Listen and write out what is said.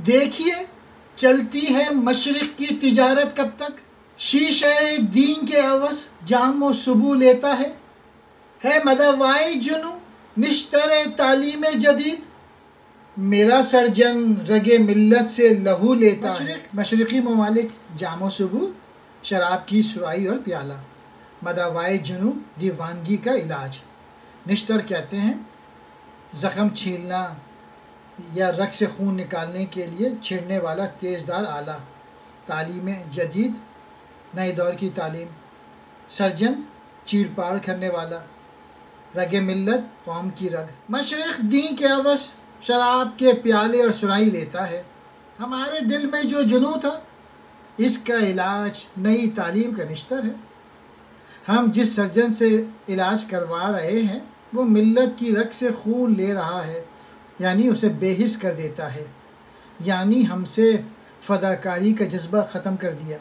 देखिए, चलती है मशरक़ की तिजारत कब तक? शीशे दीन के अवस जाम व सुबू लेता है। है मदवाई जुनू, निश्तर तालीम जदीद। मेरा सर्जन रगे मिल्लत से लहू लेता है। मशरक़ी ममालिक, जाम सुबू, शराब की सुराई और प्याला। मदवाए जुनू, दीवानगी का इलाज। निश्तर कहते हैं, ज़ख़म छीलना या रग से खून निकालने के लिए छिड़ने वाला तेज़दार आला। तालीम जदीद, नए दौर की तालीम। सर्जन चीड़ पाड़ करने वाला। रग मिल्लत, कौम की रग। मशरक़ दी के अवस, शराब के प्याले और सुराई लेता है। हमारे दिल में जो जुनू था, इसका इलाज नई तालीम का निश्तर है। हम जिस सर्जन से इलाज करवा रहे हैं, वो मिल्लत की रग से खून ले रहा है। यानी उसे बेहिस कर देता है। यानी हमसे फ़दाकारी का जज्बा ख़त्म कर दिया।